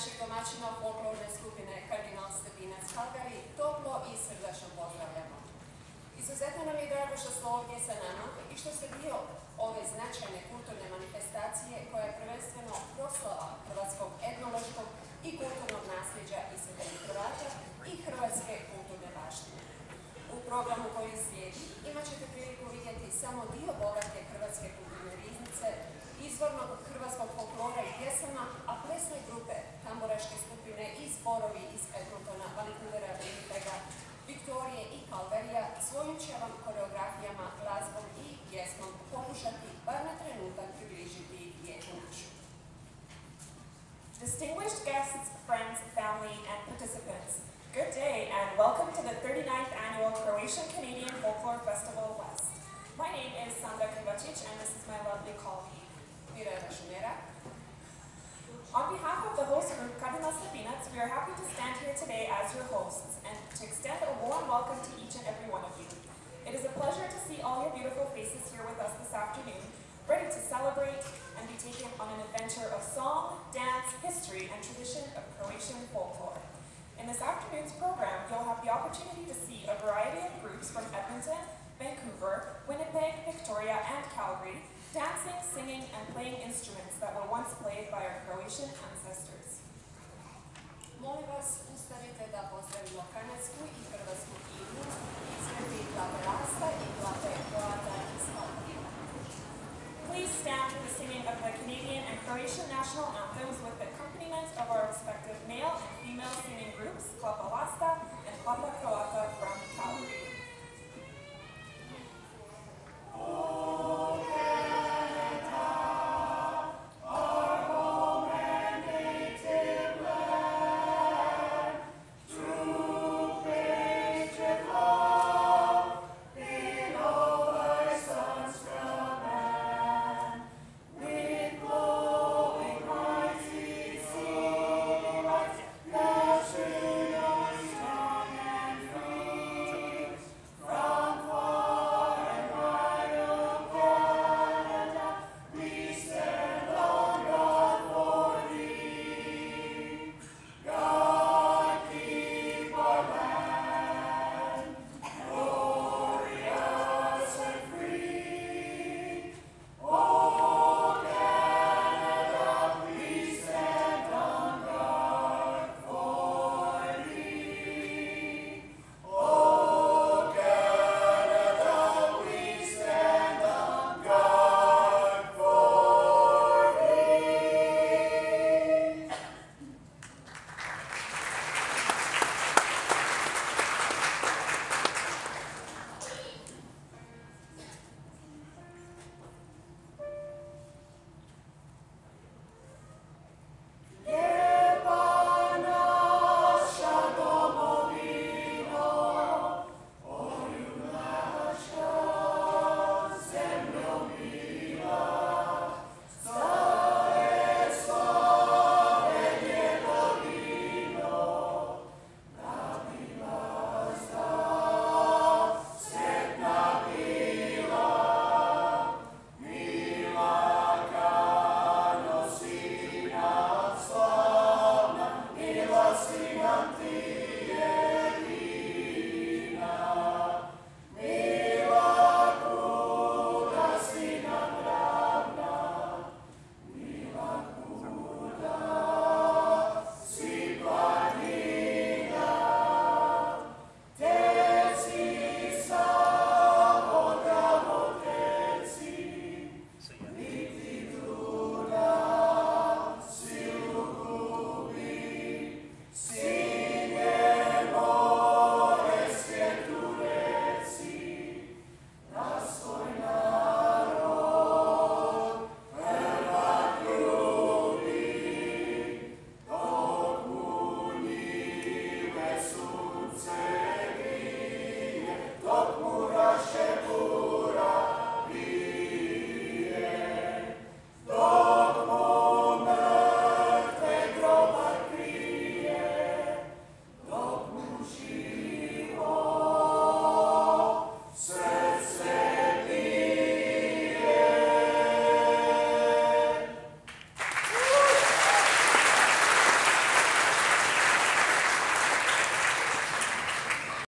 našeg domaćina folklorne skupine Kardinal Stepinac Kalgari toplo i srdačno pozdravljamo. Izuzetno nam je drago što ste ovdje sa nama i što ste dio ove značajne kulturne manifestacije koja je prvenstveno proslava hrvatskog etnološkog i kulturnog nasljeđa iseljenih Hrvata i hrvatske kulturne baštine. U programu koji slijedi imat ćete priliku vidjeti samo dio bogate hrvatske kulturne riznice, izvornog hrvatskog folklora i pjesama, a plesne grupe, tamburaške skupine i zborovi iz Viktorije i Kalverija svojim će vam koreografijama, glazbom i pjesmom pokušati bar na trenutak približiti našu. Distinguished guests, friends, family, and participants, good day and welcome to the 39th Annual Croatian Canadian Folklore Festival West. My name is Sandra Krivacic and this is my lovely colleague. Mirjana Šumera, On behalf we are happy to stand here today as your hosts and to extend a warm welcome to each and every one of you. It is a pleasure to see all your beautiful faces here with us this afternoon, ready to celebrate and be taken on an adventure of song, dance, history, and tradition of Croatian folklore. In this afternoon's program, you'll have the opportunity to see a variety of groups from Edmonton, Vancouver, Winnipeg, Victoria, and Calgary, dancing, singing, and playing instruments that were once played by our Croatian ancestors. Molim vas ustanite da pozdravimo i hrvatsku i iz. Please stand for the singing of the Canadian and Croatian national anthems with the accompaniment of our respective male and female singing groups, Klapa Lasta